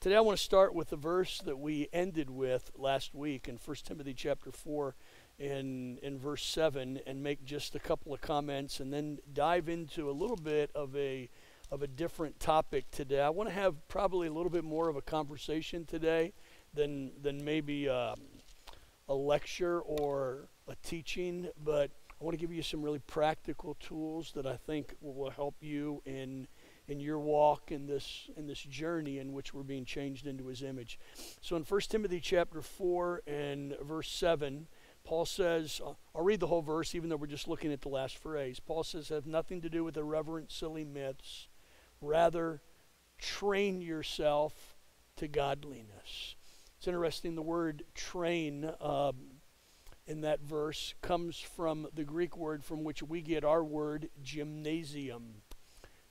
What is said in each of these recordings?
Today I want to start with the verse that we ended with last week in 1 Timothy chapter 4 in, in verse 7 and make just a couple of comments and then dive into a little bit of a of a different topic today. I want to have probably a little bit more of a conversation today than than maybe um, a lecture or a teaching, but I want to give you some really practical tools that I think will help you in in your walk in this in this journey in which we're being changed into his image. So in 1 Timothy chapter 4 and verse 7, Paul says, uh, I'll read the whole verse even though we're just looking at the last phrase. Paul says, have nothing to do with irreverent, silly myths. Rather, train yourself to godliness. It's interesting, the word train um, in that verse comes from the Greek word from which we get our word gymnasium.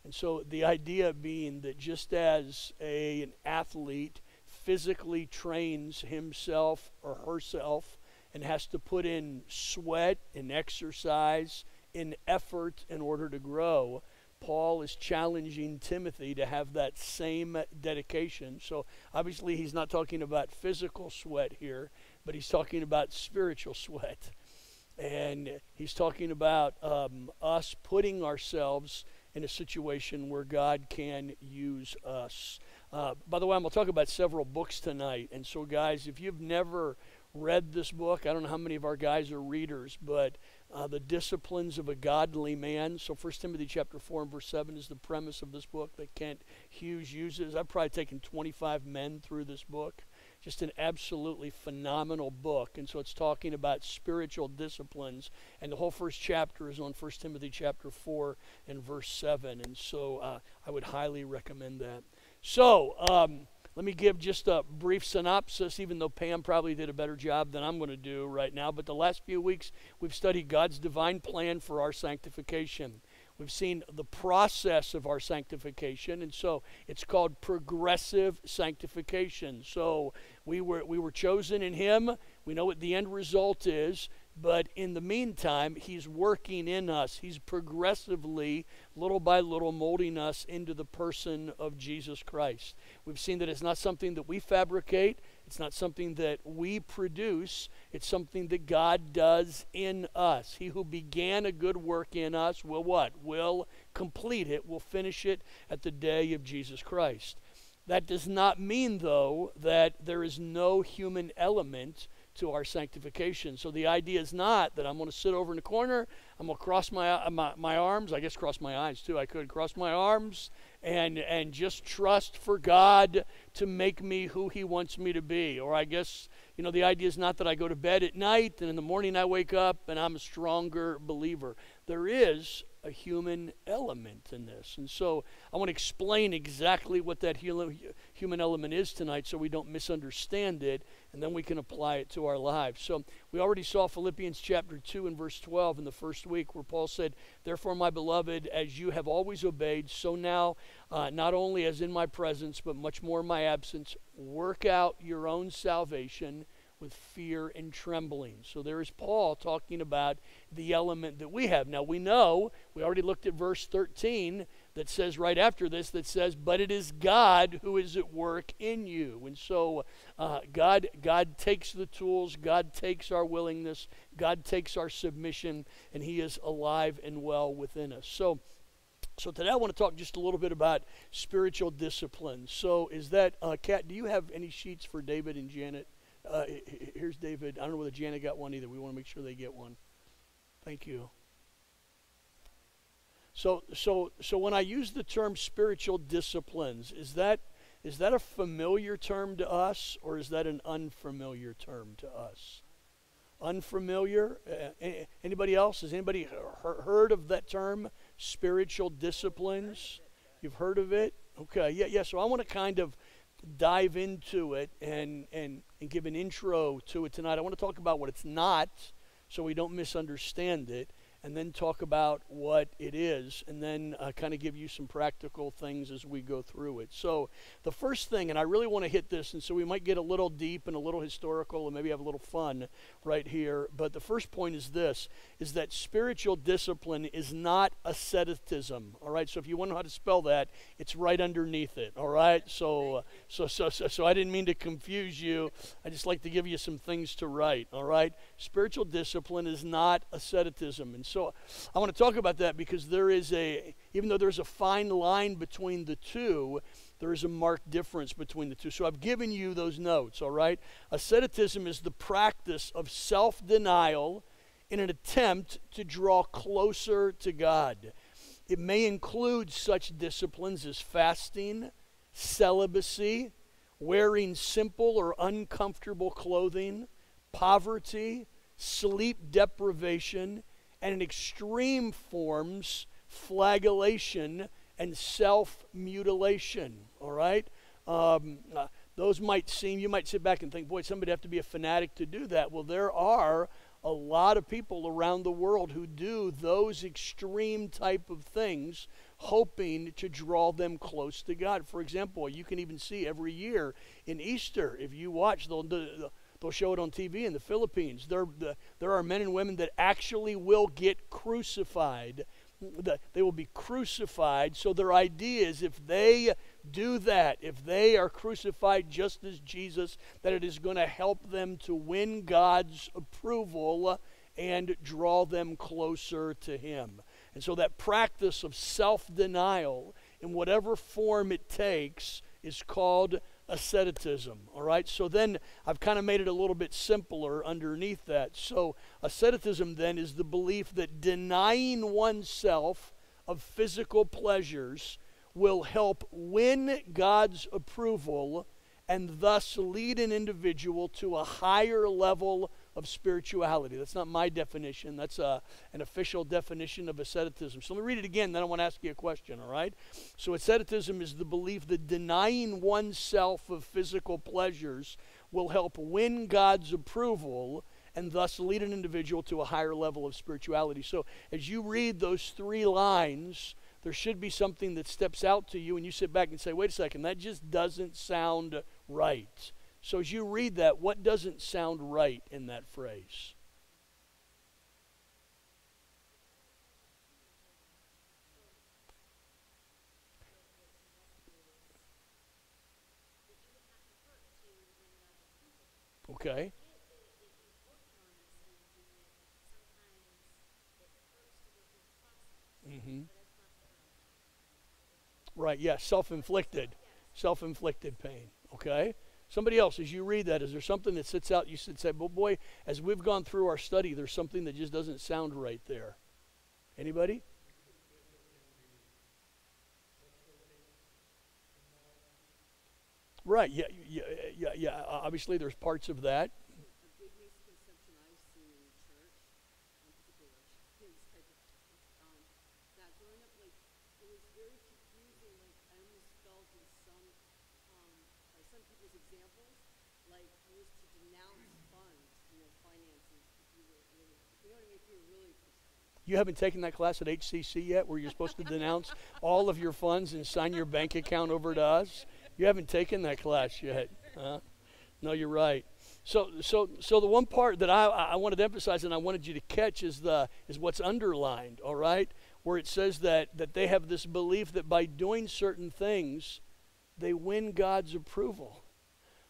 And so the idea being that just as a, an athlete physically trains himself or herself and has to put in sweat and exercise and effort in order to grow, Paul is challenging Timothy to have that same dedication. So obviously, he's not talking about physical sweat here, but he's talking about spiritual sweat. And he's talking about um, us putting ourselves in a situation where God can use us. Uh, by the way, I'm going to talk about several books tonight. And so, guys, if you've never read this book, I don't know how many of our guys are readers, but uh, the disciplines of a godly man. So, 1 Timothy chapter 4 and verse 7 is the premise of this book that Kent Hughes uses. I've probably taken 25 men through this book just an absolutely phenomenal book. And so it's talking about spiritual disciplines. And the whole first chapter is on 1 Timothy chapter 4 and verse 7. And so uh, I would highly recommend that. So, um, let me give just a brief synopsis, even though Pam probably did a better job than I'm going to do right now. But the last few weeks, we've studied God's divine plan for our sanctification. We've seen the process of our sanctification, and so it's called progressive sanctification. So we were, we were chosen in Him. We know what the end result is, but in the meantime, He's working in us. He's progressively, little by little, molding us into the person of Jesus Christ. We've seen that it's not something that we fabricate, it's not something that we produce, it's something that God does in us. He who began a good work in us will what? Will complete it, will finish it at the day of Jesus Christ. That does not mean, though, that there is no human element to our sanctification. So the idea is not that I'm going to sit over in the corner, I'm going to cross my, my, my arms, I guess cross my eyes too. I could cross my arms and and just trust for God to make me who he wants me to be. Or I guess, you know, the idea is not that I go to bed at night and in the morning I wake up and I'm a stronger believer. There is a human element in this. And so I want to explain exactly what that human element is tonight so we don't misunderstand it and then we can apply it to our lives. So we already saw Philippians chapter 2 and verse 12 in the first week where Paul said, Therefore, my beloved, as you have always obeyed, so now, uh, not only as in my presence, but much more in my absence, work out your own salvation with fear and trembling. So there is Paul talking about the element that we have. Now we know, we already looked at verse 13 that says right after this, that says, But it is God who is at work in you. And so uh, God, God takes the tools, God takes our willingness, God takes our submission, and He is alive and well within us. So so today I want to talk just a little bit about spiritual discipline. So is that, uh, Kat, do you have any sheets for David and Janet? Uh, here's David. I don't know whether Janet got one either. We want to make sure they get one. Thank you. So, so, so when I use the term spiritual disciplines, is that is that a familiar term to us, or is that an unfamiliar term to us? Unfamiliar? Anybody else? Has anybody heard of that term, spiritual disciplines? You've heard of it? Okay, yeah, yeah. So I want to kind of dive into it and, and, and give an intro to it tonight. I want to talk about what it's not so we don't misunderstand it. And then talk about what it is, and then uh, kind of give you some practical things as we go through it. So, the first thing, and I really want to hit this, and so we might get a little deep and a little historical and maybe have a little fun right here. But the first point is this is that spiritual discipline is not asceticism. All right, so if you want to know how to spell that, it's right underneath it. All right, so, uh, so, so, so, so I didn't mean to confuse you. I just like to give you some things to write. All right, spiritual discipline is not asceticism. And so I want to talk about that because there is a, even though there's a fine line between the two, there is a marked difference between the two. So I've given you those notes, all right? Asceticism is the practice of self denial in an attempt to draw closer to God. It may include such disciplines as fasting, celibacy, wearing simple or uncomfortable clothing, poverty, sleep deprivation, and in extreme forms, flagellation and self mutilation. All right? Um, uh, those might seem, you might sit back and think, boy, somebody have to be a fanatic to do that. Well, there are a lot of people around the world who do those extreme type of things hoping to draw them close to god for example you can even see every year in easter if you watch they'll, they'll show it on tv in the philippines. There, the, there are men and women that actually will get crucified. They will be crucified. So their idea is if they do that, if they are crucified just as Jesus, that it is going to help them to win God's approval and draw them closer to Him. And so that practice of self denial, in whatever form it takes, is called asceticism. All right, so then I've kind of made it a little bit simpler underneath that. So, asceticism then is the belief that denying oneself of physical pleasures will help win God's approval and thus lead an individual to a higher level of spirituality. That's not my definition, that's a, an official definition of asceticism. So let me read it again, then I want to ask you a question, all right? So, asceticism is the belief that denying oneself of physical pleasures will help win God's approval and thus lead an individual to a higher level of spirituality. So, as you read those three lines, there should be something that steps out to you and you sit back and say, wait a second, that just doesn't sound right. So as you read that, what doesn't sound right in that phrase? Okay. Mm-hmm. Right, yeah, self inflicted. Self inflicted pain. Okay? Somebody else, as you read that, is there something that sits out? You should say, well, boy, as we've gone through our study, there's something that just doesn't sound right there. Anybody? Right, yeah, yeah, yeah, yeah. Obviously, there's parts of that. You haven't taken that class at HCC yet where you're supposed to denounce all of your funds and sign your bank account over to us? You haven't taken that class yet. Huh? No, you're right. So, so, so the one part that I, I wanted to emphasize and I wanted you to catch is the is what's underlined. All right, where it says that that they have this belief that by doing certain things, they win God's approval.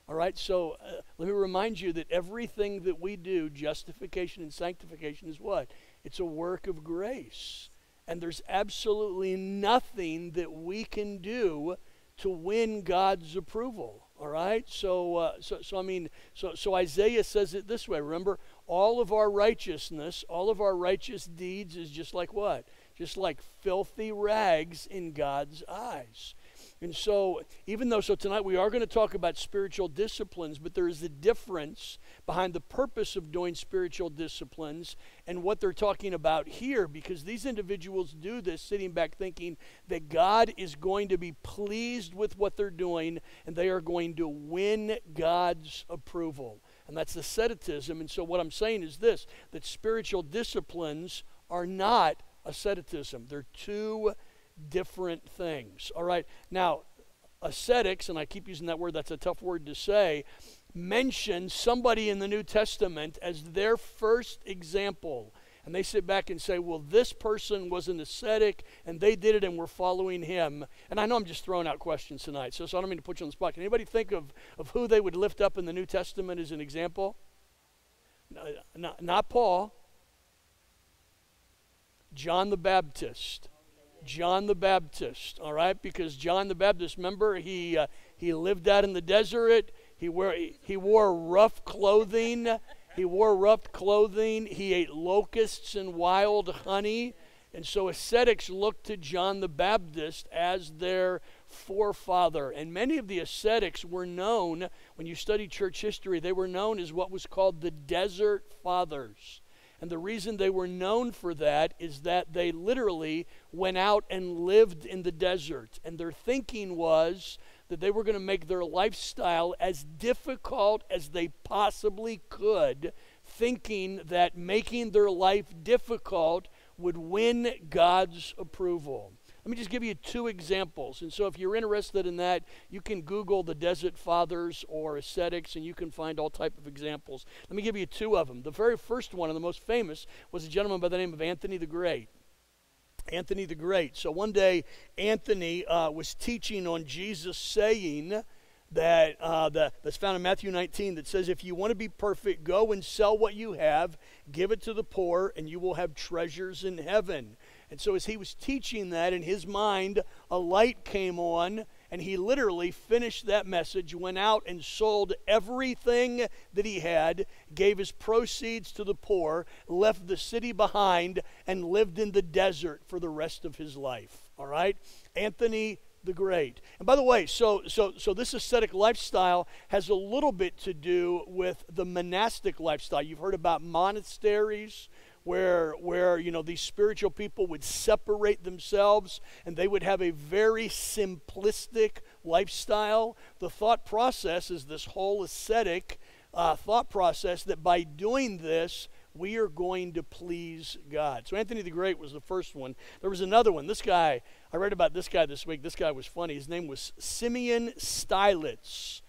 All right, so uh, let me remind you that everything that we do, justification and sanctification, is what? It's a work of grace. And there's absolutely nothing that we can do to win God's approval. All right? So, uh, so, so I mean, so, so Isaiah says it this way. Remember, all of our righteousness, all of our righteous deeds is just like what? Just like filthy rags in God's eyes. And so, even though, so tonight we are going to talk about spiritual disciplines, but there is a difference behind the purpose of doing spiritual disciplines and what they're talking about here, because these individuals do this sitting back thinking that God is going to be pleased with what they're doing and they are going to win God's approval. And that's asceticism. And so, what I'm saying is this that spiritual disciplines are not asceticism. They're two different things. All right. Now, ascetics, and I keep using that word, that's a tough word to say, mention somebody in the New Testament as their first example. And they sit back and say, well, this person was an ascetic and they did it and we're following him. And I know I'm just throwing out questions tonight, so, so I don't mean to put you on the spot. Can anybody think of, of who they would lift up in the New Testament as an example? No, not, not Paul. John the Baptist. John the Baptist, all right? Because John the Baptist, remember, he, uh, he lived out in the desert. He, wear, he wore rough clothing. He wore rough clothing. He ate locusts and wild honey. And so ascetics looked to John the Baptist as their forefather. And many of the ascetics were known, when you study church history, they were known as what was called the Desert Fathers. And the reason they were known for that is that they literally went out and lived in the desert. And their thinking was that they were going to make their lifestyle as difficult as they possibly could, thinking that making their life difficult would win God's approval. Let me just give you two examples. And so, if you're interested in that, you can Google the Desert Fathers or ascetics, and you can find all type of examples. Let me give you two of them. The very first one, and the most famous, was a gentleman by the name of Anthony the Great. Anthony the Great. So one day, Anthony uh, was teaching on Jesus saying that uh, the, that's found in Matthew 19 that says, If you want to be perfect, go and sell what you have, give it to the poor, and you will have treasures in heaven. And so, as he was teaching that, in his mind, a light came on, and he literally finished that message, went out and sold everything that he had, gave his proceeds to the poor, left the city behind, and lived in the desert for the rest of his life. All right? Anthony the Great. And by the way, so so so this ascetic lifestyle has a little bit to do with the monastic lifestyle. You've heard about monasteries where where you know these spiritual people would separate themselves and they would have a very simplistic lifestyle the thought process is this whole ascetic uh, thought process that by doing this we are going to please God. So Anthony the Great was the first one. There was another one. This guy, I read about this guy this week. This guy was funny. His name was Simeon Stylites.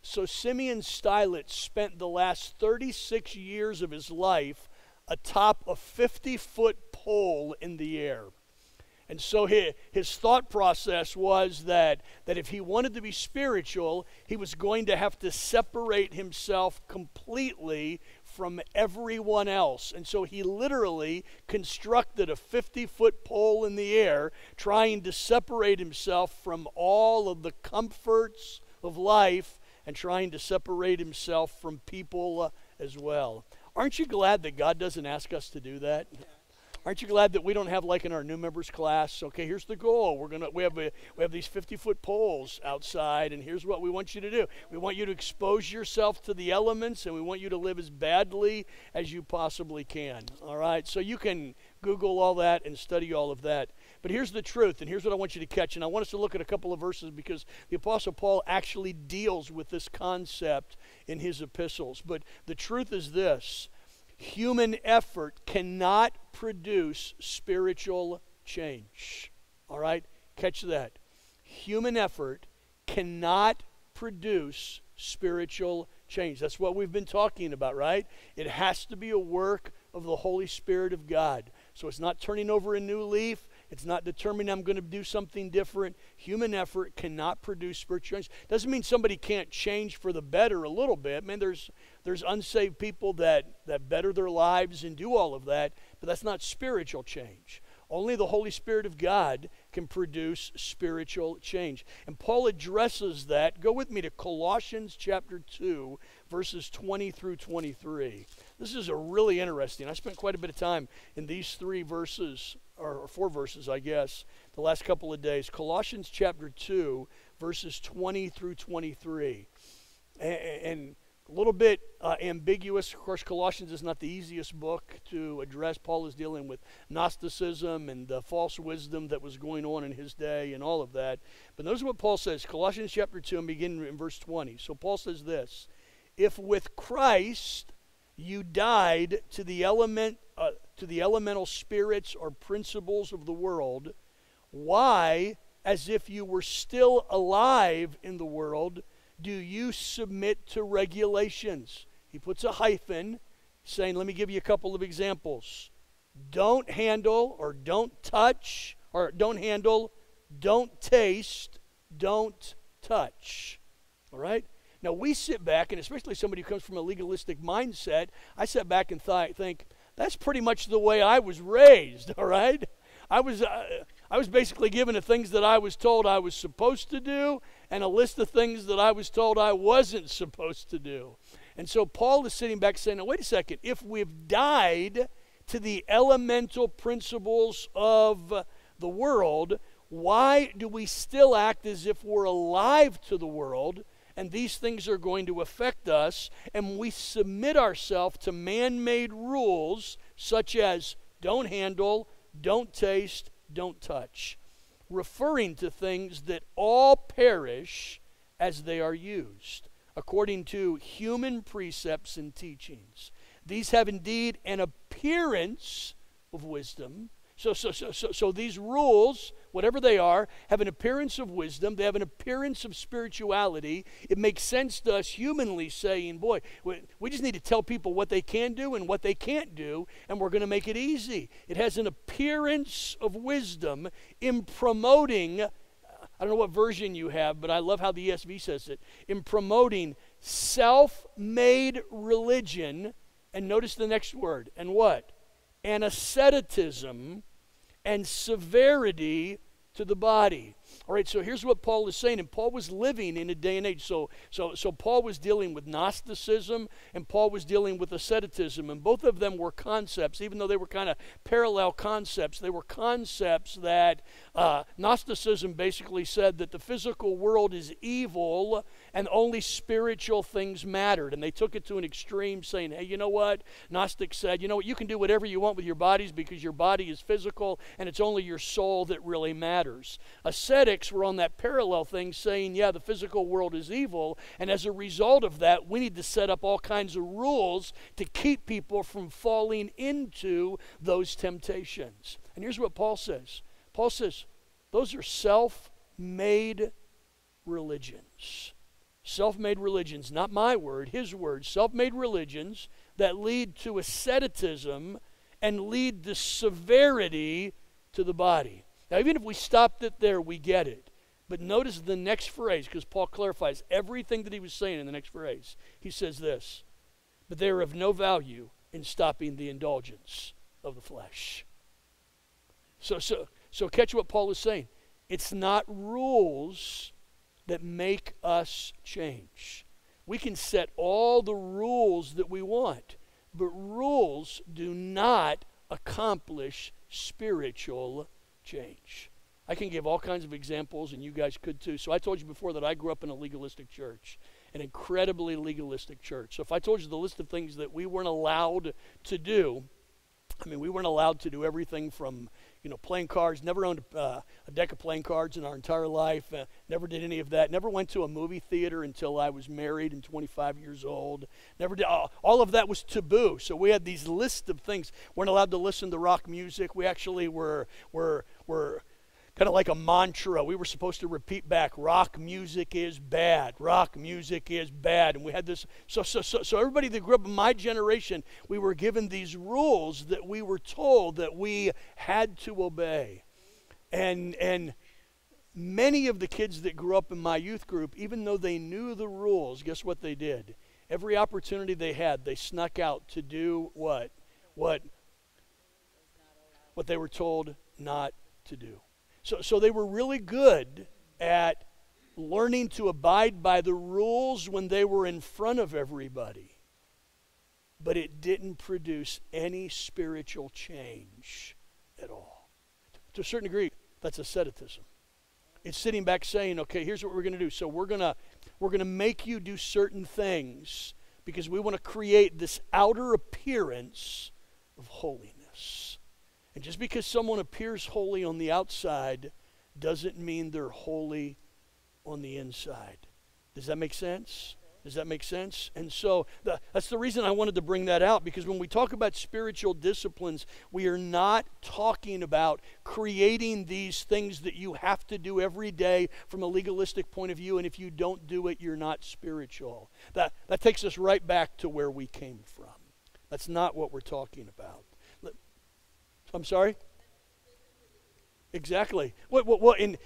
So Simeon Stylites spent the last 36 years of his life atop a 50 foot pole in the air. And so his, his thought process was that, that if he wanted to be spiritual, he was going to have to separate himself completely from everyone else. And so he literally constructed a 50 foot pole in the air, trying to separate himself from all of the comforts of life and trying to separate himself from people uh, as well. Aren't you glad that God doesn't ask us to do that? Aren't you glad that we don't have like in our new members class? Okay, here's the goal. We're gonna we have a, we have these 50 foot poles outside, and here's what we want you to do. We want you to expose yourself to the elements, and we want you to live as badly as you possibly can. All right, so you can Google all that and study all of that. But here's the truth, and here's what I want you to catch. And I want us to look at a couple of verses because the Apostle Paul actually deals with this concept in his epistles. But the truth is this human effort cannot produce spiritual change. All right? Catch that. Human effort cannot produce spiritual change. That's what we've been talking about, right? It has to be a work of the Holy Spirit of God. So it's not turning over a new leaf. It's not determining I'm going to do something different. Human effort cannot produce spiritual change. Doesn't mean somebody can't change for the better a little bit. Man, there's there's unsaved people that that better their lives and do all of that, but that's not spiritual change. Only the Holy Spirit of God can produce spiritual change. And Paul addresses that. Go with me to Colossians chapter 2, verses 20 through 23. This is a really interesting. I spent quite a bit of time in these three verses, or four verses, I guess, the last couple of days. Colossians chapter 2, verses 20 through 23. And, and a little bit uh, ambiguous. Of course, Colossians is not the easiest book to address. Paul is dealing with Gnosticism and the false wisdom that was going on in his day and all of that. But notice what Paul says Colossians chapter 2 and begin in verse 20. So Paul says this If with Christ you died to the element uh, to the elemental spirits or principles of the world, why, as if you were still alive in the world, do you submit to regulations? He puts a hyphen saying, let me give you a couple of examples. Don't handle or don't touch or don't handle, don't taste, don't touch. All right? Now we sit back, and especially somebody who comes from a legalistic mindset, I sit back and th- think, that's pretty much the way I was raised, all right? I was, uh, I was basically given the things that I was told I was supposed to do and a list of things that I was told I wasn't supposed to do. And so Paul is sitting back saying, now, wait a second, if we've died to the elemental principles of the world, why do we still act as if we're alive to the world? and these things are going to affect us, and we submit ourselves to man made rules such as don't handle, don't taste, don't touch, referring to things that all perish as they are used, according to human precepts and teachings. These have indeed an appearance of wisdom. So, so, so, so, so these rules whatever they are, have an appearance of wisdom, they have an appearance of spirituality. It makes sense to us humanly saying, boy, we just need to tell people what they can do and what they can't do, and we're going to make it easy. It has an appearance of wisdom in promoting. I don't know what version you have, but I love how the ESV says it. In promoting self made religion, and notice the next word, and what? And asceticism and severity to the body. All right, so here's what Paul is saying, and Paul was living in a day and age. So, so, so Paul was dealing with Gnosticism, and Paul was dealing with asceticism, and both of them were concepts, even though they were kind of parallel concepts. They were concepts that uh, Gnosticism basically said that the physical world is evil, and only spiritual things mattered. And they took it to an extreme, saying, "Hey, you know what?" Gnostics said, "You know what? You can do whatever you want with your bodies because your body is physical, and it's only your soul that really matters." Were on that parallel thing saying, yeah, the physical world is evil. And as a result of that, we need to set up all kinds of rules to keep people from falling into those temptations. And here's what Paul says Paul says, those are self made religions. Self made religions, not my word, his word, self made religions that lead to asceticism and lead to severity to the body. Now, even if we stopped it there, we get it. But notice the next phrase, because Paul clarifies everything that he was saying in the next phrase. He says this But they are of no value in stopping the indulgence of the flesh. So, so, so catch what Paul is saying. It's not rules that make us change. We can set all the rules that we want, but rules do not accomplish spiritual change. I can give all kinds of examples, and you guys could too. So I told you before that I grew up in a legalistic church, an incredibly legalistic church. So if I told you the list of things that we weren't allowed to do, I mean, we weren't allowed to do everything from, you know, playing cards. Never owned uh, a deck of playing cards in our entire life. Uh, never did any of that. Never went to a movie theater until I was married and 25 years old. Never did. Uh, all of that was taboo. So we had these lists of things. We weren't allowed to listen to rock music. We actually were were were kind of like a mantra. We were supposed to repeat back rock music is bad, rock music is bad. And we had this. So, so, so, so everybody that grew up in my generation, we were given these rules that we were told that we had to obey. And, and many of the kids that grew up in my youth group, even though they knew the rules, guess what they did? Every opportunity they had, they snuck out to do what? What? What they were told not to do. So, so they were really good at learning to abide by the rules when they were in front of everybody. But it didn't produce any spiritual change at all. To a certain degree, that's asceticism. It's sitting back saying, okay, here's what we're going to do. So we're going to we're going to make you do certain things because we want to create this outer appearance of holiness. And just because someone appears holy on the outside doesn't mean they're holy on the inside. Does that make sense? Does that make sense? And so the, that's the reason I wanted to bring that out because when we talk about spiritual disciplines, we are not talking about creating these things that you have to do every day from a legalistic point of view, and if you don't do it, you're not spiritual. That, that takes us right back to where we came from. That's not what we're talking about. I'm sorry? Exactly. What, what, what, in,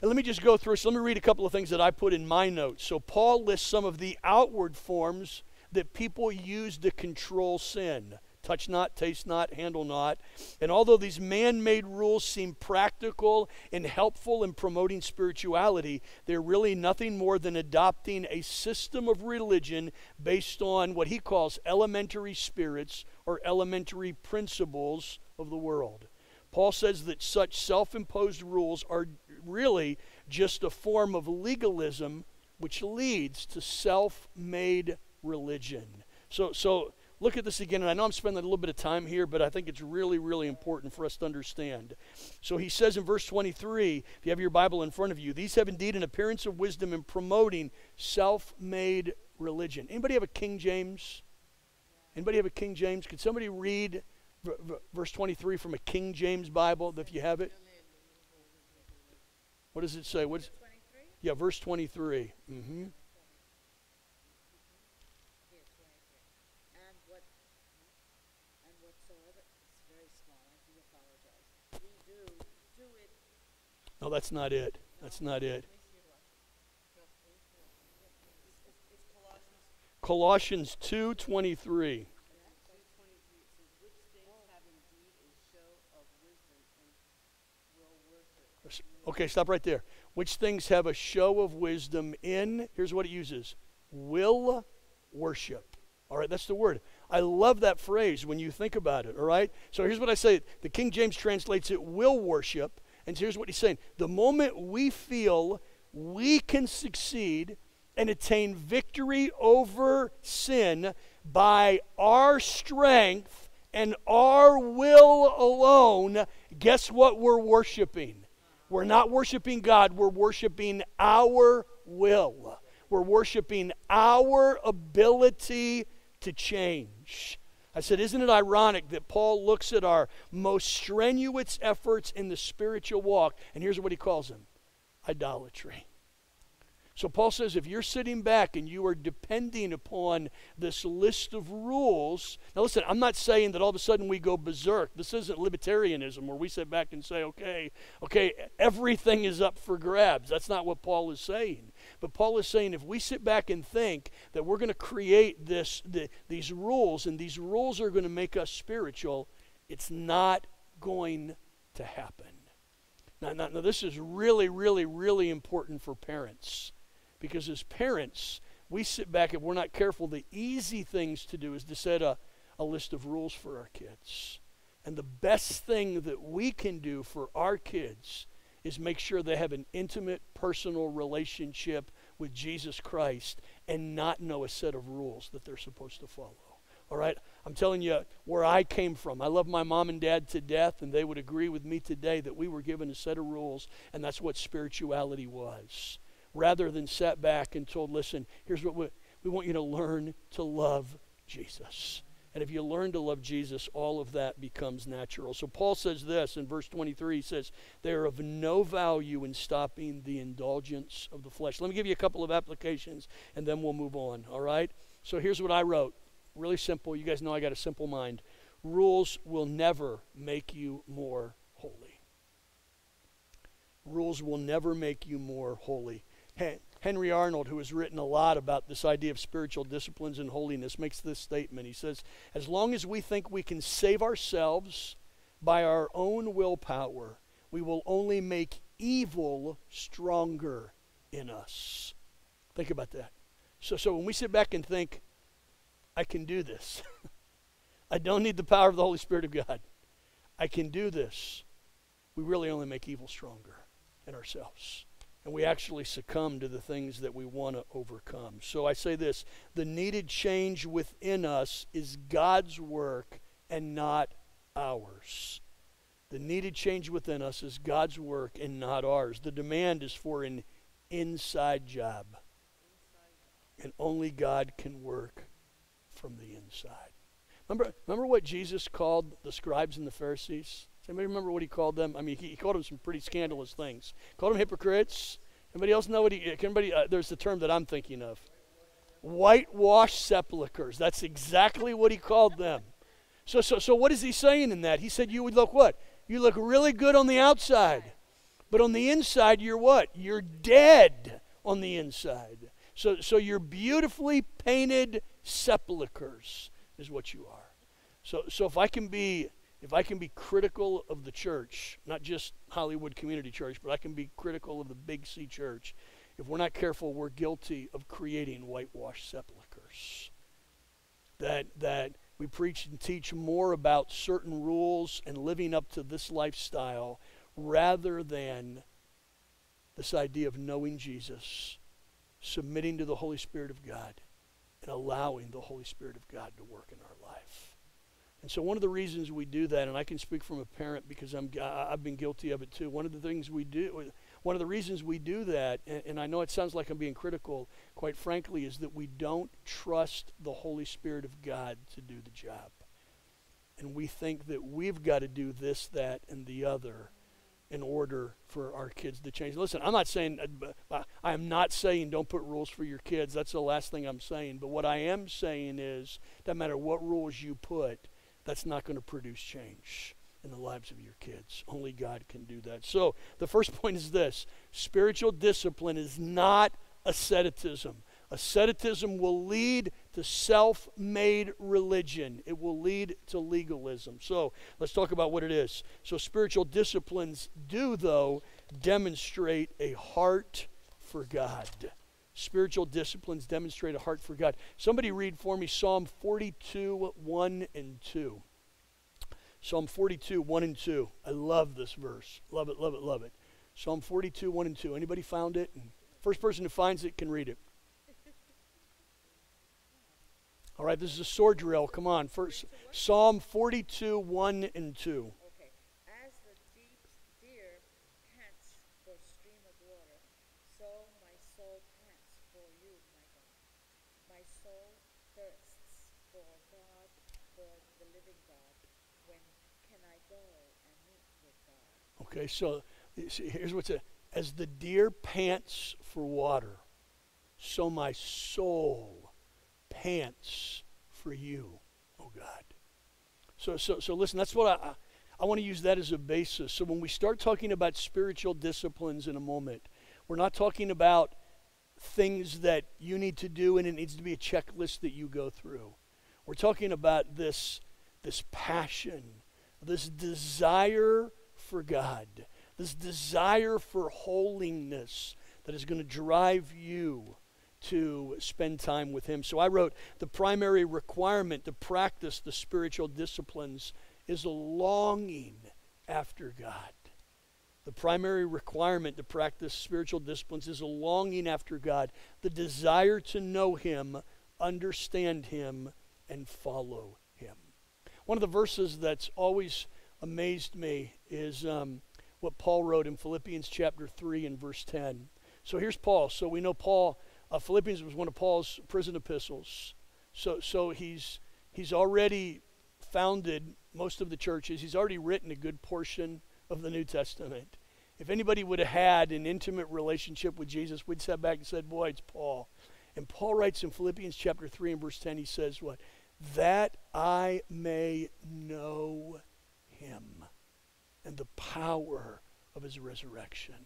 and let me just go through. So let me read a couple of things that I put in my notes. So Paul lists some of the outward forms that people use to control sin touch not, taste not, handle not. And although these man made rules seem practical and helpful in promoting spirituality, they're really nothing more than adopting a system of religion based on what he calls elementary spirits or elementary principles of the world. Paul says that such self imposed rules are really just a form of legalism which leads to self made religion. So, so look at this again, and I know I'm spending a little bit of time here, but I think it's really, really important for us to understand. So he says in verse 23, if you have your Bible in front of you, these have indeed an appearance of wisdom in promoting self made religion. Anybody have a King James? Anybody have a King James? Could somebody read verse 23 from a King James Bible if you have it? What does it say? What's, yeah, verse 23. Mm-hmm. No, that's not it. That's not it. Colossians 2:23. Okay, stop right there. Which things have a show of wisdom in, here's what it uses will worship. All right, that's the word. I love that phrase when you think about it, all right? So here's what I say the King James translates it will worship. And here's what he's saying the moment we feel we can succeed and attain victory over sin by our strength and our will alone, guess what we're worshiping? We're not worshiping God, we're worshiping our will. We're worshiping our ability to change. I said, Isn't it ironic that Paul looks at our most strenuous efforts in the spiritual walk, and here's what he calls them idolatry. So Paul says if you're sitting back and you are depending upon this list of rules, now listen, I'm not saying that all of a sudden we go berserk. This isn't libertarianism where we sit back and say, okay, okay, everything is up for grabs. That's not what Paul is saying. But Paul is saying if we sit back and think that we're going to create this, the, these rules and these rules are going to make us spiritual, it's not going to happen. Now, now, now this is really, really, really important for parents because as parents, we sit back and we're not careful. The easy things to do is to set a, a list of rules for our kids. And the best thing that we can do for our kids is make sure they have an intimate, personal relationship with Jesus Christ and not know a set of rules that they're supposed to follow. All right? I'm telling you where I came from. I love my mom and dad to death, and they would agree with me today that we were given a set of rules, and that's what spirituality was rather than sat back and told, listen, here's what we, we want you to learn to love Jesus. And if you learn to love Jesus, all of that becomes natural. So Paul says this in verse 23 he says, They are of no value in stopping the indulgence of the flesh. Let me give you a couple of applications and then we'll move on, all right? So here's what I wrote. Really simple. You guys know I got a simple mind. Rules will never make you more holy. Rules will never make you more holy. Henry Arnold, who has written a lot about this idea of spiritual disciplines and holiness, makes this statement. He says, As long as we think we can save ourselves by our own willpower, we will only make evil stronger in us. Think about that. So, so when we sit back and think, I can do this, I don't need the power of the Holy Spirit of God, I can do this, we really only make evil stronger in ourselves and we actually succumb to the things that we want to overcome. So I say this the needed change within us is God's work and not ours. The needed change within us is God's work and not ours. The demand is for an inside job. And only God can work from the inside. Remember, remember what Jesus called the scribes and the Pharisees? Anybody remember what he called them? I mean, he, he called them some pretty scandalous things. Called them hypocrites. Anybody else know what he? Anybody? Uh, there's the term that I'm thinking of. Whitewashed sepulchres. That's exactly what he called them. So, so, so what is he saying in that? He said you would look what? You look really good on the outside, but on the inside you're what? You're dead on the inside. So, so you're beautifully painted sepulchres is what you are. So, so if I can be if I can be critical of the church, not just Hollywood Community Church, but I can be critical of the Big C Church, if we're not careful, we're guilty of creating whitewashed sepulchres. That that we preach and teach more about certain rules and living up to this lifestyle rather than this idea of knowing Jesus, submitting to the Holy Spirit of God, and allowing the Holy Spirit of God to work in our life. And so, one of the reasons we do that, and I can speak from a parent because I'm, I've been guilty of it too. One of the things we do, one of the reasons we do that, and, and I know it sounds like I'm being critical, quite frankly, is that we don't trust the Holy Spirit of God to do the job. And we think that we've got to do this, that, and the other in order for our kids to change. Listen, I'm not saying, uh, I am not saying don't put rules for your kids. That's the last thing I'm saying. But what I am saying is, no matter what rules you put, that's not going to produce change in the lives of your kids. Only God can do that. So, the first point is this spiritual discipline is not asceticism. Asceticism will lead to self made religion, it will lead to legalism. So let's talk about what it is. So, spiritual disciplines do, though, demonstrate a heart for God. Spiritual disciplines demonstrate a heart for God. Somebody read for me Psalm 42, 1 and 2. Psalm 42, 1 and 2. I love this verse. Love it, love it, love it. Psalm 42, 1 and 2. Anybody found it? First person who finds it can read it. All right, this is a sword drill. Come on. First Psalm 42, 1 and 2. Okay. As the deep deer pants for a stream of water, so my soul pants for you, my God. My soul thirsts for God, for the living God. When can I go and meet with God? Okay, so here's what's it. As the deer pants for water, so my soul pants for you, oh God. So, so, so listen, that's what I, I want to use that as a basis. So when we start talking about spiritual disciplines in a moment, we're not talking about things that you need to do and it needs to be a checklist that you go through. We're talking about this, this passion, this desire for God, this desire for holiness that is going to drive you to spend time with Him. So I wrote the primary requirement to practice the spiritual disciplines is a longing after God. The primary requirement to practice spiritual disciplines is a longing after God, the desire to know Him, understand Him, and follow Him. One of the verses that's always amazed me is um, what Paul wrote in Philippians chapter 3 and verse 10. So here's Paul. So we know Paul uh, Philippians was one of Paul's prison epistles. So, so he's, he's already founded most of the churches. He's already written a good portion of the New Testament. If anybody would have had an intimate relationship with Jesus, we'd sat back and said, Boy, it's Paul. And Paul writes in Philippians chapter 3 and verse 10, he says, What? That I may know him and the power of his resurrection.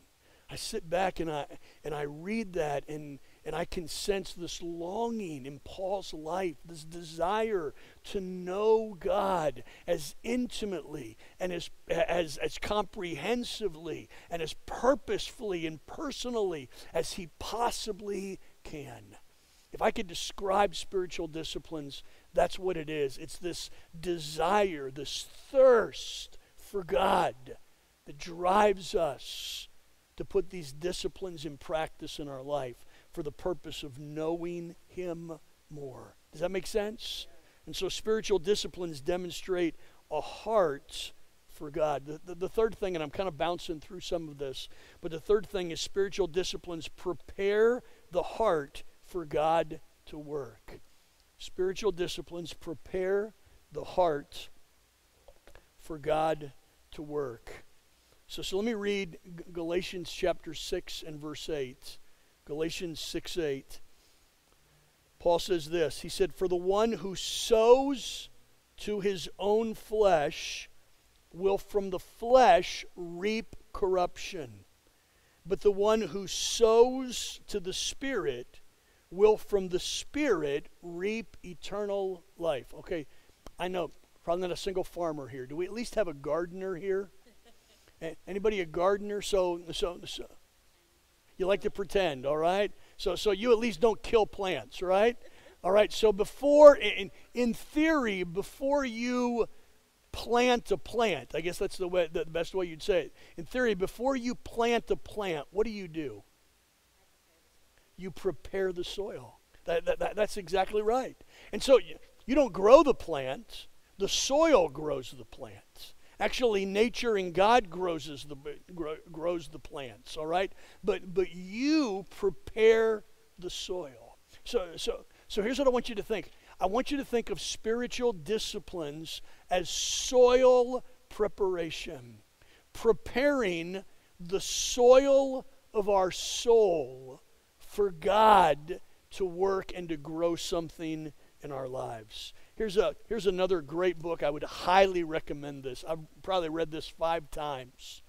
I sit back and I and I read that and and I can sense this longing in Paul's life, this desire to know God as intimately and as, as, as comprehensively and as purposefully and personally as he possibly can. If I could describe spiritual disciplines, that's what it is. It's this desire, this thirst for God that drives us to put these disciplines in practice in our life for the purpose of knowing Him more. Does that make sense? And so spiritual disciplines demonstrate a heart for God. The, the, the, third thing, and I'm kind of bouncing through some of this, but the third thing is spiritual disciplines prepare the heart for God to work. Spiritual disciplines prepare the heart for God to work. So, so let me read Galatians chapter 6 and verse 8. Galatians 6 8. Paul says this He said, For the one who sows to his own flesh will from the flesh reap corruption. But the one who sows to the Spirit will from the Spirit reap eternal life. Okay, I know, probably not a single farmer here. Do we at least have a gardener here? Anybody a gardener? So, so, so you like to pretend, all right? So, so you at least don't kill plants, right? All right. So before, in, in theory, before you plant a plant, I guess that's the way, the best way you'd say it. In theory, before you plant a plant, what do you do? You prepare the soil. That, that, that that's exactly right. And so you, you don't grow the plants, the soil grows the plants. Actually, nature and God grows the grows the plants. All right, but but you prepare the soil. So so so here's what I want you to think. I want you to think of spiritual disciplines as soil preparation, preparing the soil of our soul for God to work and to grow something in our lives. Here's, a, here's another great book. I would highly recommend this. I've probably read this five times.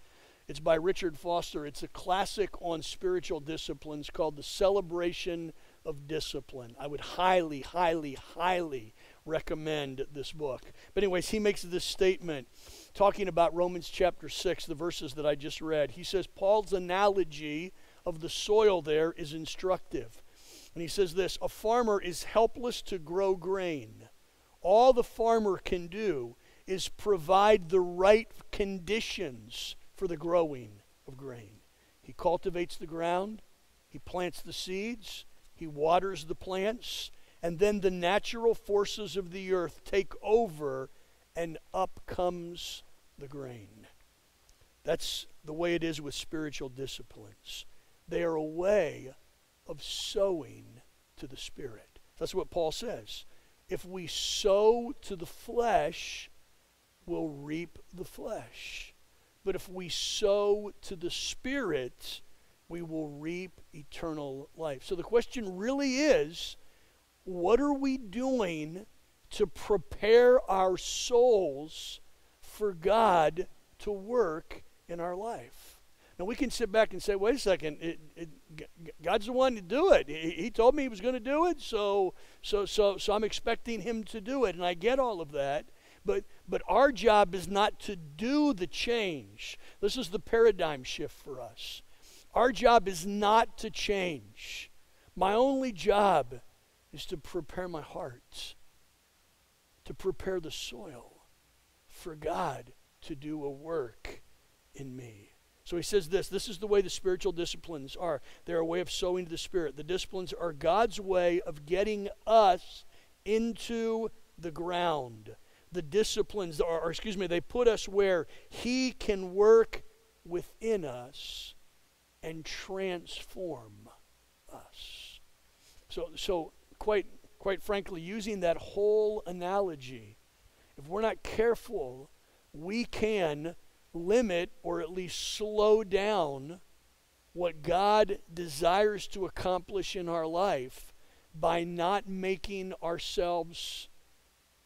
It's by Richard Foster. It's a classic on spiritual disciplines called The Celebration of Discipline. I would highly, highly, highly recommend this book. But, anyways, he makes this statement talking about Romans chapter 6, the verses that I just read. He says, Paul's analogy of the soil there is instructive. And he says this A farmer is helpless to grow grain all the farmer can do is provide the right conditions for the growing of grain. He cultivates the ground, he plants the seeds, he waters the plants, and then the natural forces of the earth take over, and up comes the grain. That's the way it is with spiritual disciplines. They are a way of sowing to the Spirit. That's what Paul says if we sow to the flesh, we'll reap the flesh. But if we sow to the Spirit, we will reap eternal life. So the question really is what are we doing to prepare our souls for God to work in our life? Now we can sit back and say, wait a second, it, it, God's the one to do it. He, he told me He was going to do it, so so so so I'm expecting Him to do it, and I get all of that. But but our job is not to do the change. This is the paradigm shift for us. Our job is not to change. My only job is to prepare my heart, to prepare the soil for God to do a work in me. So he says this this is the way the spiritual disciplines are. They're a way of sowing to the Spirit. The disciplines are God's way of getting us into the ground. The disciplines, are, or excuse me, they put us where He can work within us and transform us. So, so quite, quite frankly, using that whole analogy, if we're not careful, we can limit or at least slow down what God desires to accomplish in our life by not making ourselves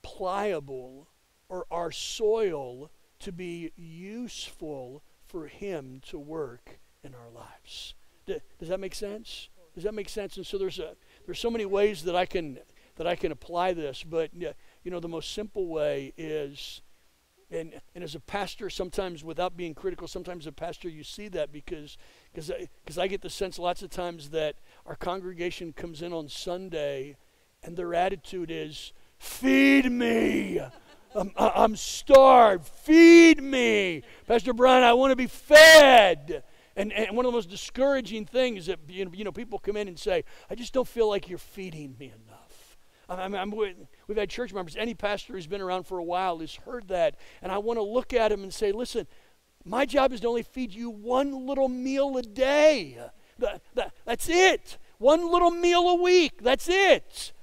pliable or our soil to be useful for Him to work in our lives. Does that make sense? Does that make sense? And so there's a there's so many ways that I can that I can apply this, but you know the most simple way is and, and as a pastor, sometimes without being critical, sometimes as a pastor you see that because because I, cause I get the sense lots of times that our congregation comes in on Sunday and their attitude is, feed me. I'm, I'm starved. Feed me. Pastor Brian, I want to be fed. And, and one of the most discouraging things that you know, you know people come in and say, I just don't feel like you're feeding me enough. I I'm, we've had church members, any pastor who's been around for a while has heard that. And I want to look at him and say, listen, my job is to only feed you one little meal a day. That, that, that's it. One little meal a week. That's it.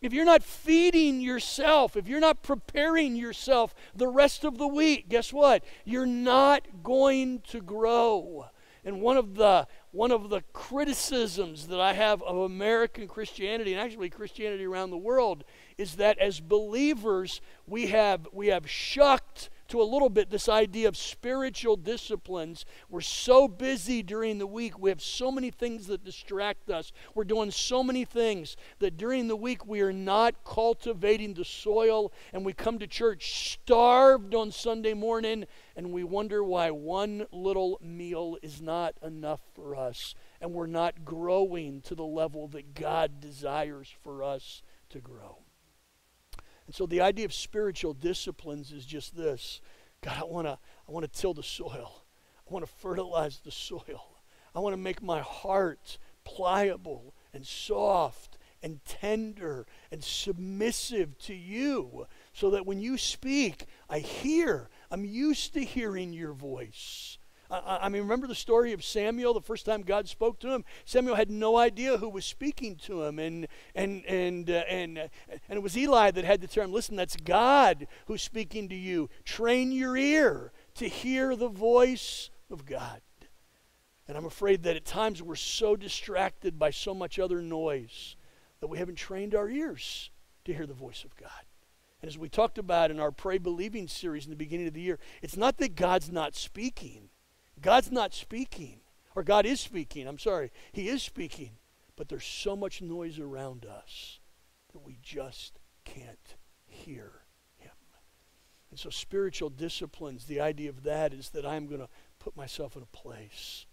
If you're not feeding yourself, if you're not preparing yourself the rest of the week, guess what? You're not going to grow. And one of the one of the criticisms that I have of American Christianity and actually Christianity around the world is that as believers we have we have shucked to a little bit this idea of spiritual disciplines. We're so busy during the week. We have so many things that distract us. We're doing so many things that during the week we are not cultivating the soil and we come to church starved on Sunday morning and we wonder why one little meal is not enough for us and we're not growing to the level that God desires for us to grow. And so the idea of spiritual disciplines is just this God, I want to I want to till the soil. I want to fertilize the soil. I want to make my heart pliable and soft and tender and submissive to you so that when you speak, I hear. I'm used to hearing your voice. I, I, mean, remember the story of Samuel, the first time God spoke to him? Samuel had no idea who was speaking to him. And, and, and, uh, and, uh, and it was Eli that had to tell him, listen, that's God who's speaking to you. Train your ear to hear the voice of God. And I'm afraid that at times we're so distracted by so much other noise that we haven't trained our ears to hear the voice of God. And as we talked about in our Pray Believing series in the beginning of the year, it's not that God's not speaking. God's not speaking, or God is speaking, I'm sorry, He is speaking, but there's so much noise around us that we just can't hear Him. And so, spiritual disciplines, the idea of that is that I'm going to put myself in a place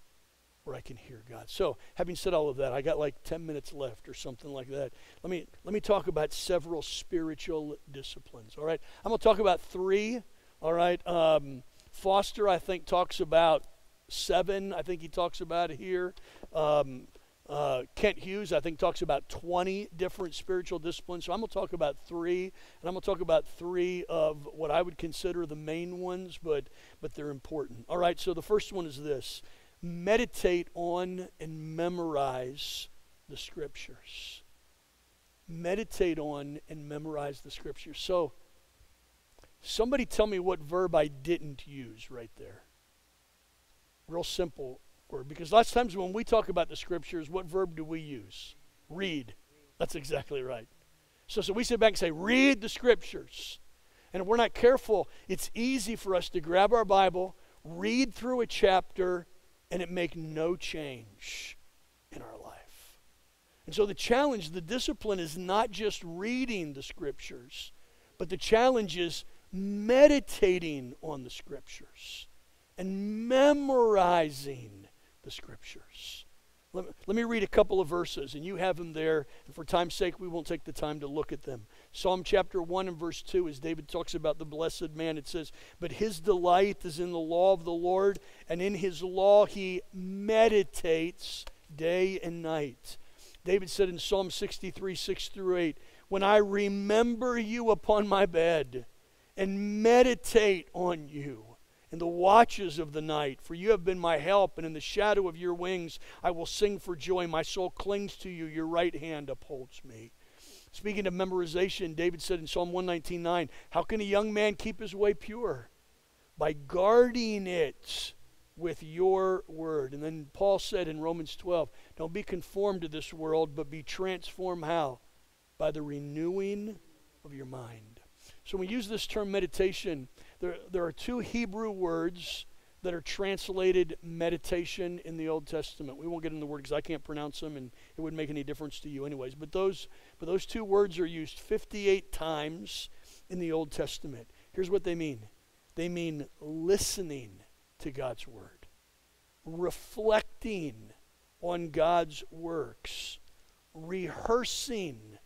where I can hear God. So, having said all of that, I got like 10 minutes left or something like that. Let me let me talk about several spiritual disciplines. All right, I'm going to talk about three. All right, um, Foster I think talks about seven, I think he talks about here. Um, uh, Kent Hughes, I think, talks about 20 different spiritual disciplines. So I'm going to talk about three, and I'm going to talk about three of what I would consider the main ones, but, but they're important. All right, so the first one is this meditate on and memorize the scriptures. Meditate on and memorize the scriptures. So, somebody tell me what verb I didn't use right there. Real simple word. Because lots of times when we talk about the scriptures, what verb do we use? Read. That's exactly right. So, so we sit back and say, read the scriptures. And if we're not careful, it's easy for us to grab our Bible, read through a chapter, and it make no change in our life. And so the challenge, the discipline is not just reading the scriptures, but the challenge is meditating on the scriptures and memorizing the scriptures. Let, let me read a couple of verses, and you have them there. And for time's sake, we won't take the time to look at them. Psalm chapter 1 and verse 2, as David talks about the blessed man, it says, But his delight is in the law of the Lord, and in his law he meditates day and night. David said in Psalm 63, 6 through 8, When I remember you upon my bed and meditate on you, in the watches of the night, for you have been my help, and in the shadow of your wings I will sing for joy. My soul clings to you, your right hand upholds me. Speaking of memorization, David said in Psalm 119:9, How can a young man keep his way pure? By guarding it with your word. And then Paul said in Romans 12, Don't be conformed to this world, but be transformed how? By the renewing of your mind. So we use this term meditation, there, there are two Hebrew words that are translated meditation in the Old Testament. We won't get into the word because I can't pronounce them and it wouldn't make any difference to you anyways. But those, but those two words are used 58 times in the Old Testament. Here's what they mean. They mean listening to God's word, reflecting on God's works, rehearsing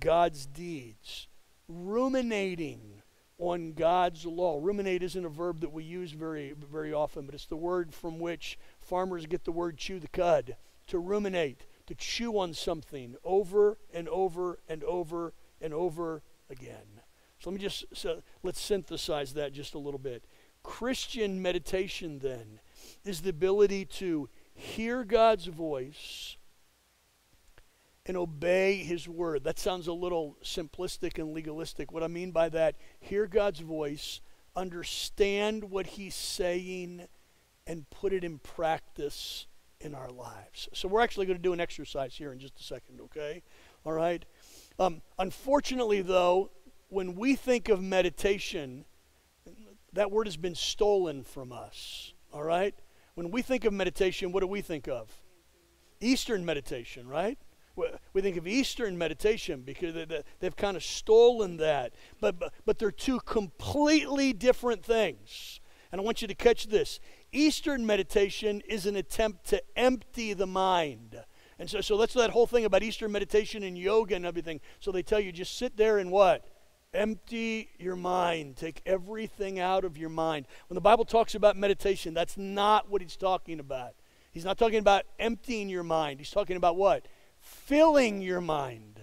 God's deeds, ruminating on God's law. Ruminate isn't a verb that we use very, very often, but it's the word from which farmers get the word chew the cud. To ruminate, to chew on something over and over and over and over again. So let me just, so let's synthesize that just a little bit. Christian meditation, then, is the ability to hear God's voice, and obey his word. That sounds a little simplistic and legalistic. What I mean by that, hear God's voice, understand what he's saying, and put it in practice in our lives. So we're actually going to do an exercise here in just a second, okay? All right? Um, unfortunately, though, when we think of meditation, that word has been stolen from us, all right? When we think of meditation, what do we think of? Eastern meditation, right? We think of Eastern meditation because they've kind of stolen that. But, but, but they're two completely different things. And I want you to catch this Eastern meditation is an attempt to empty the mind. And so, so that's that whole thing about Eastern meditation and yoga and everything. So they tell you just sit there and what? Empty your mind. Take everything out of your mind. When the Bible talks about meditation, that's not what he's talking about. He's not talking about emptying your mind. He's talking about what? Filling your mind.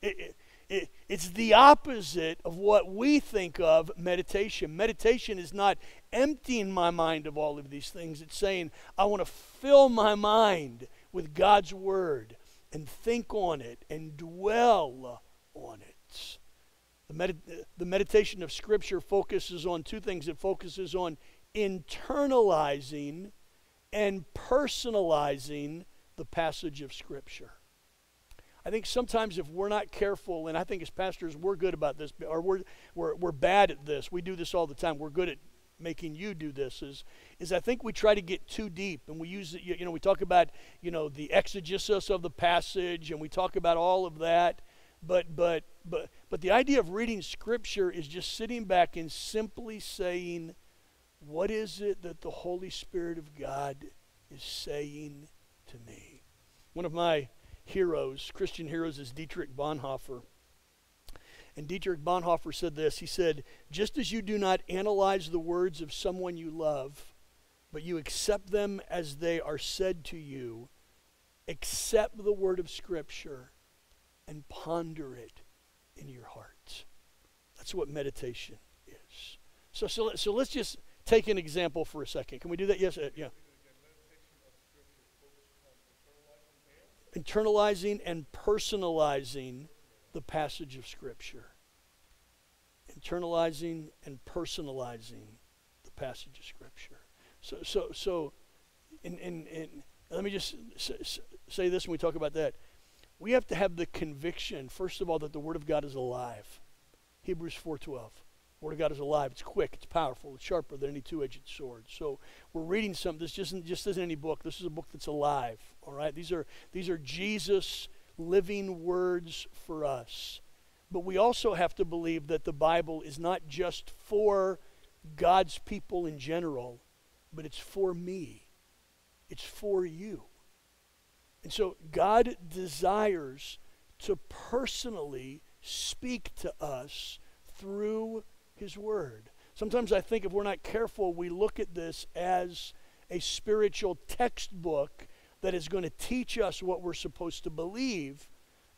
It, it, it, it's the opposite of what we think of meditation. Meditation is not emptying my mind of all of these things, it's saying, I want to fill my mind with God's Word and think on it and dwell on it. The, med- the meditation of Scripture focuses on two things it focuses on internalizing and personalizing the passage of Scripture. I think sometimes if we're not careful, and I think as pastors we're good about this, or we're, we're, we're bad at this, we do this all the time, we're good at making you do this, is, is I think we try to get too deep, and we use, it, you know, we talk about, you know, the exegesis of the passage, and we talk about all of that, but, but, but, but the idea of reading Scripture is just sitting back and simply saying, what is it that the Holy Spirit of God is saying to me? One of my heroes, Christian heroes, is Dietrich Bonhoeffer. And Dietrich Bonhoeffer said this He said, Just as you do not analyze the words of someone you love, but you accept them as they are said to you, accept the word of Scripture and ponder it in your heart. That's what meditation is. So, so, so let's just take an example for a second. Can we do that? Yes, uh, yeah. Internalizing and personalizing the passage of Scripture. Internalizing and personalizing the passage of Scripture. So, so, so, in, in, in, let me just say this when we talk about that. We have to have the conviction, first of all, that the Word of God is alive. Hebrews 4.12. Word of God is alive. It's quick. It's powerful. It's sharper than any two-edged sword. So we're reading something. This just isn't, just isn't any book. This is a book that's alive. All right. These are these are Jesus living words for us. But we also have to believe that the Bible is not just for God's people in general, but it's for me. It's for you. And so God desires to personally speak to us through his Word. Sometimes I think if we're not careful, we look at this as a spiritual textbook that is going to teach us what we're supposed to believe,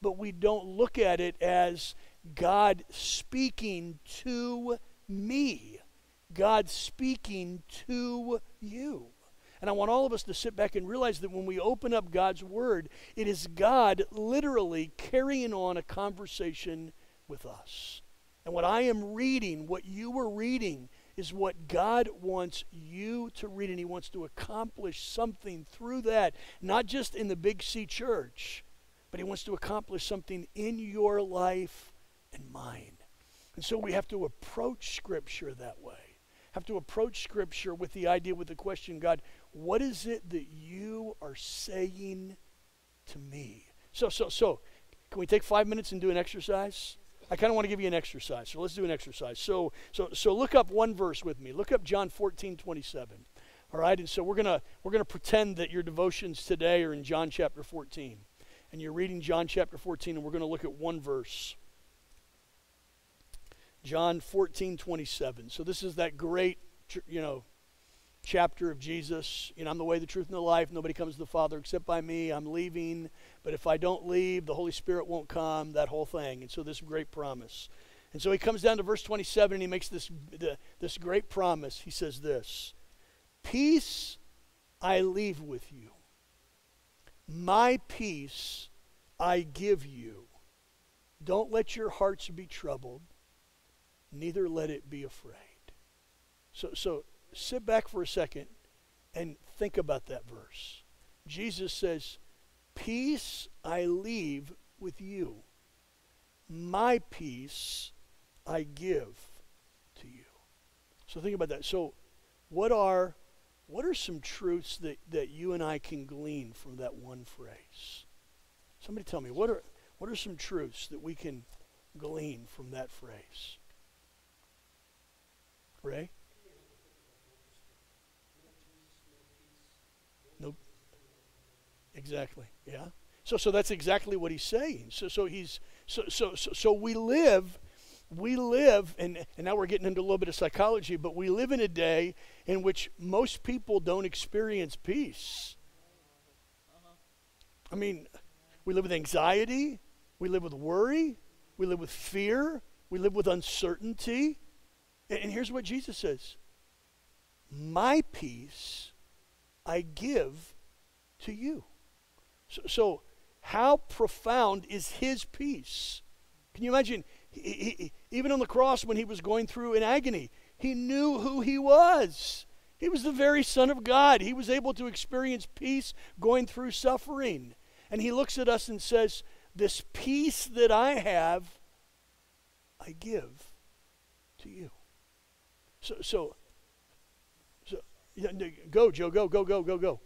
but we don't look at it as God speaking to me, God speaking to you. And I want all of us to sit back and realize that when we open up God's Word, it is God literally carrying on a conversation with us. And what I am reading, what you were reading, is what God wants you to read, and He wants to accomplish something through that, not just in the Big C church, but He wants to accomplish something in your life and mine. And so we have to approach Scripture that way. Have to approach Scripture with the idea, with the question God, what is it that you are saying to me? So, so, so, can we take five minutes and do an exercise? I kind of want to give you an exercise. So let's do an exercise. So, so, so look up one verse with me. Look up John 14, 27. All right, and so we're gonna we're gonna pretend that your devotions today are in John chapter 14, and you're reading John chapter 14, and we're gonna look at one verse. John 14, 27. So this is that great, you know, chapter of Jesus. You know, I'm the way, the truth, and the life. Nobody comes to the Father except by me. I'm leaving, but if I don't leave, the Holy Spirit won't come. That whole thing. And so this great promise. And so he comes down to verse 27 and he makes this, this great promise. He says this Peace I leave with you, my peace I give you. Don't let your hearts be troubled, neither let it be afraid. So, so sit back for a second and think about that verse. Jesus says, Peace I leave with you, my peace I give to you. So think about that. So, what are what are some truths that, that you and I can glean from that one phrase? Somebody tell me, what are, what are some truths that we can glean from that phrase? Ray? Exactly. Yeah. So so that's exactly what he's saying. So so he's so so so, so we live we live and and now we're getting into a little bit of psychology, but we live in a day in which most people don't experience peace. I mean, we live with anxiety, we live with worry, we live with fear, we live with uncertainty. And, and here's what Jesus says My peace I give to you. So, so how profound is his peace? Can you imagine? He, he, even on the cross, when he was going through in agony, he knew who he was. He was the very Son of God. He was able to experience peace going through suffering. And he looks at us and says, This peace that I have, I give to you. So, so, so go, Joe, go, go, go, go, go.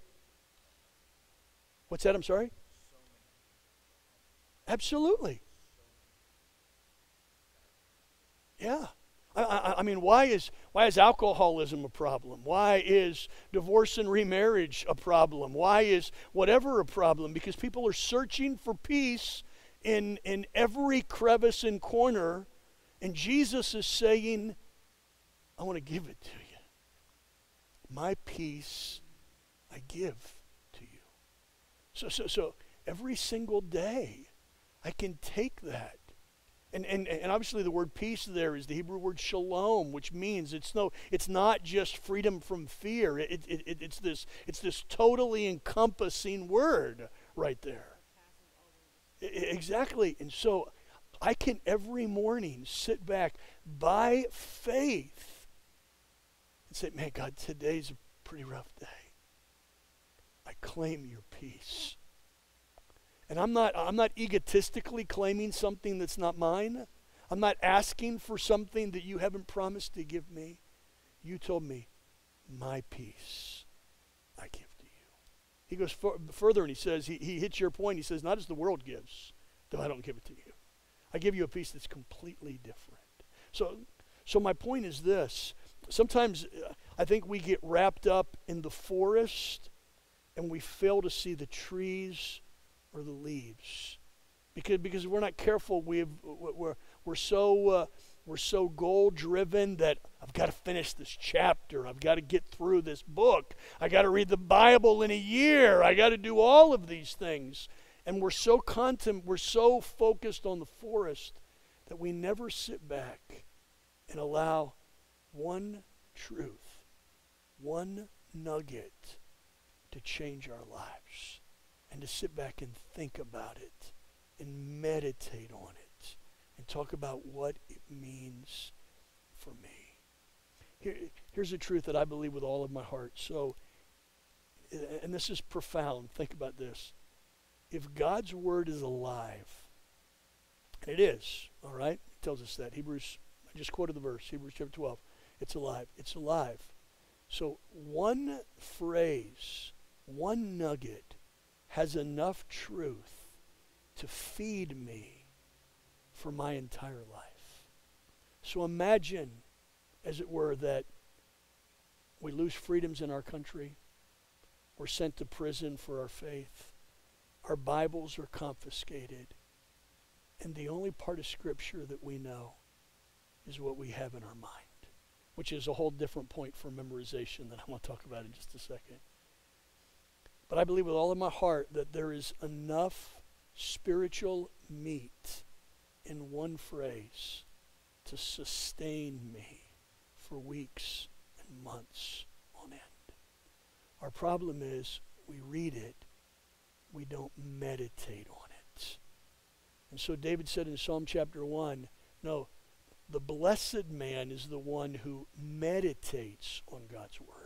What's that? I'm sorry? Absolutely. Yeah. I, I, I, mean, why is, why is alcoholism a problem? Why is divorce and remarriage a problem? Why is whatever a problem? Because people are searching for peace in, in every crevice and corner, and Jesus is saying, I want to give it to you. My peace I give. So, so, so every single day, I can take that and, and, and obviously the word peace there is the Hebrew word shalom, which means it's no it's not just freedom from fear. It, it, it, it's this it's this totally encompassing word right there. exactly. And so I can every morning sit back by faith and say, Man, God, today's a pretty rough day. Claim your peace. And I'm not, I'm not egotistically claiming something that's not mine. I'm not asking for something that you haven't promised to give me. You told me, my peace I give to you. He goes further and he says, he, he hits your point. He says, not as the world gives, though I don't give it to you. I give you a peace that's completely different. So, so my point is this. Sometimes uh, I think we get wrapped up in the forest and we fail to see the trees or the leaves. Because, because we're not careful, we've, we're, we're so, uh, we're so goal driven that I've got to finish this chapter. I've got to get through this book. I got to read the Bible in a year. I got to do all of these things. And we're so contem- we're so focused on the forest that we never sit back and allow one truth, one nugget to change our lives and to sit back and think about it and meditate on it and talk about what it means for me. Here, here's the truth that I believe with all of my heart. So, and this is profound. Think about this. If God's word is alive, and it is, all right? He tells us that. Hebrews, I just quoted the verse, Hebrews chapter 12. It's alive. It's alive. So, one phrase, one nugget has enough truth to feed me for my entire life. So imagine, as it were, that we lose freedoms in our country, we're sent to prison for our faith, our Bibles are confiscated, and the only part of Scripture that we know is what we have in our mind, which is a whole different point for memorization that I want to talk about in just a second. But I believe with all of my heart that there is enough spiritual meat in one phrase to sustain me for weeks and months on end. Our problem is we read it, we don't meditate on it. And so David said in Psalm chapter 1 no, the blessed man is the one who meditates on God's word.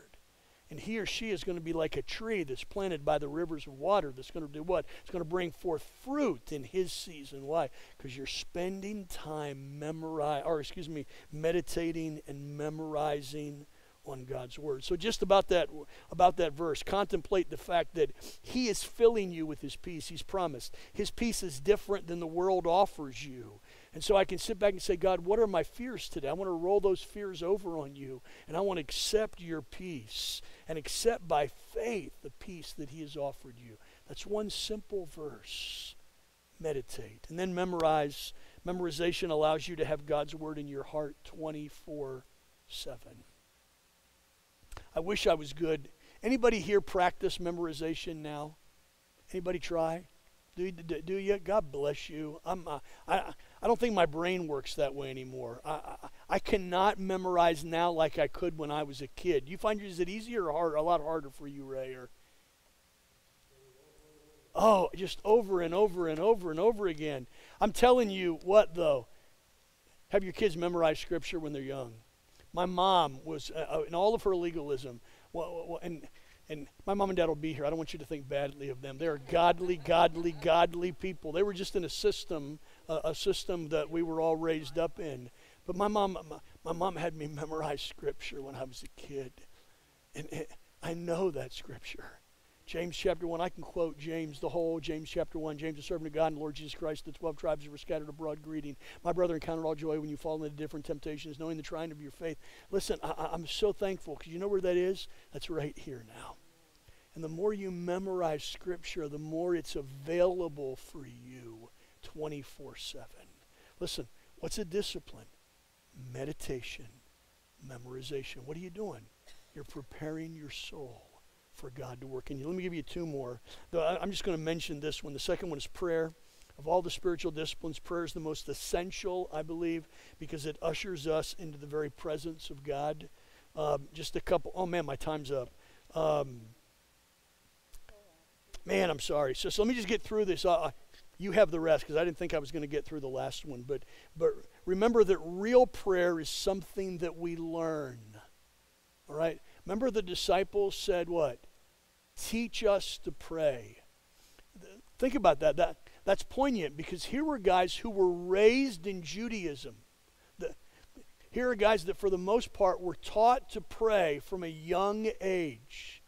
And he or she is going to be like a tree that's planted by the rivers of water that's going to do what? It's going to bring forth fruit in his season. Why? Because you're spending time memorize or excuse me, meditating and memorizing on God's word. So just about that about that verse, contemplate the fact that he is filling you with his peace. He's promised. His peace is different than the world offers you. And so I can sit back and say, God, what are my fears today? I want to roll those fears over on you, and I want to accept your peace and accept by faith the peace that He has offered you. That's one simple verse. Meditate. And then memorize. Memorization allows you to have God's Word in your heart 24 7. I wish I was good. Anybody here practice memorization now? Anybody try? Do you, do you? God bless you. I'm, uh, I, I don't think my brain works that way anymore. I, I, I, cannot memorize now like I could when I was a kid. You find is it easier or harder? A lot harder for you, Ray? Or oh, just over and over and over and over again. I'm telling you what though. Have your kids memorize scripture when they're young. My mom was uh, uh in all of her legalism. Well, and and my mom and dad will be here. I don't want you to think badly of them. They're godly, godly, godly people. They were just in a system, uh, a system that we were all raised up in. But my mom, my, my mom had me memorize scripture when I was a kid, and it, I know that scripture. James chapter 1, I can quote James, the whole James chapter 1. James, the servant of God and Lord Jesus Christ, the 12 tribes that were scattered abroad, greeting. My brother, encountered all joy when you fall into different temptations, knowing the trying of your faith. Listen, I, am so thankful because you know where that is? That's right here now. And the more you memorize Scripture, the more it's available for you 24 7. Listen, what's a discipline? Meditation, memorization. What are you doing? You're preparing your soul for God to work in you. Let me give you two more. I'm just going to mention this one. The second one is prayer. Of all the spiritual disciplines, prayer is the most essential, I believe, because it ushers us into the very presence of God. Um, just a couple. Oh man, my time's up. Um, man, I'm sorry. So, so let me just get through this. Uh, you have the rest because I didn't think I was going to get through the last one. But but remember that real prayer is something that we learn. All right. Remember the disciples said what? Teach us to pray. Think about that. That that's poignant because here were guys who were raised in Judaism. The, here are guys that, for the most part, were taught to pray from a young age.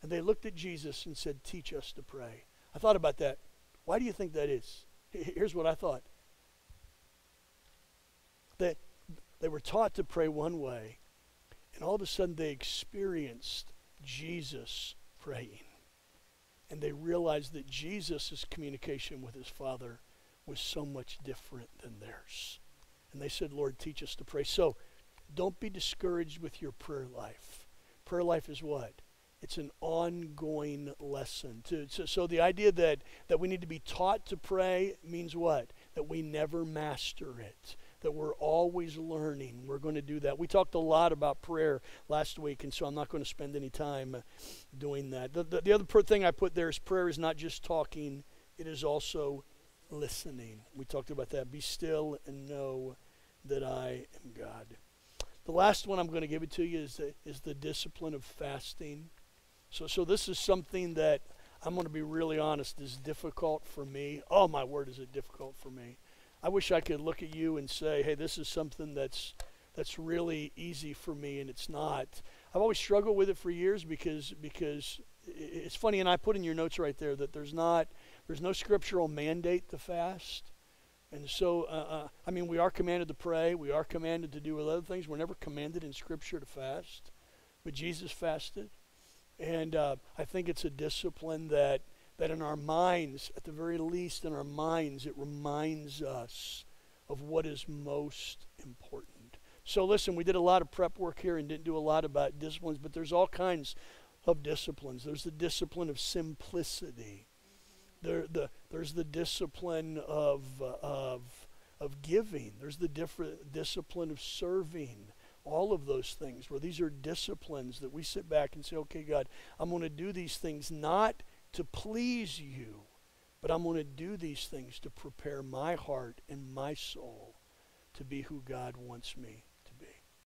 And they looked at Jesus and said, Teach us to pray. I thought about that. Why do you think that is? Here's what I thought. That they were taught to pray one way, and all of a sudden they experienced Jesus praying. And they realized that Jesus' communication with his Father was so much different than theirs. And they said, Lord, teach us to pray. So don't be discouraged with your prayer life. Prayer life is what? It's an ongoing lesson. To, so, so the idea that, that we need to be taught to pray means what? That we never master it that we're always learning. We're going to do that. We talked a lot about prayer last week, and so I'm not going to spend any time uh, doing that. The, the, the other thing I put there is prayer is not just talking, it is also listening. We talked about that. Be still and know that I am God. The last one I'm going to give it to you is the, is the discipline of fasting. So, so this is something that I'm going to be really honest is difficult for me. Oh, my word, is it difficult for me? I wish I could look at you and say, hey, this is something that's that's really easy for me, and it's not. I've always struggled with it for years because because it's funny, and I put in your notes right there that there's not there's no scriptural mandate to fast. And so, uh, uh, I mean, we are commanded to pray. We are commanded to do other things. We're never commanded in Scripture to fast. But Jesus fasted. And uh, I think it's a discipline that that in our minds, at the very least in our minds, it reminds us of what is most important. So, listen, we did a lot of prep work here and didn't do a lot about disciplines, but there's all kinds of disciplines. There's the discipline of simplicity. There, the, there's the discipline of, uh, of, of giving. There's the different discipline of serving. All of those things, where these are disciplines that we sit back and say, okay, God, I'm going to do these things not to please you, But I'm going to do these things to prepare my heart and my soul to be who God wants me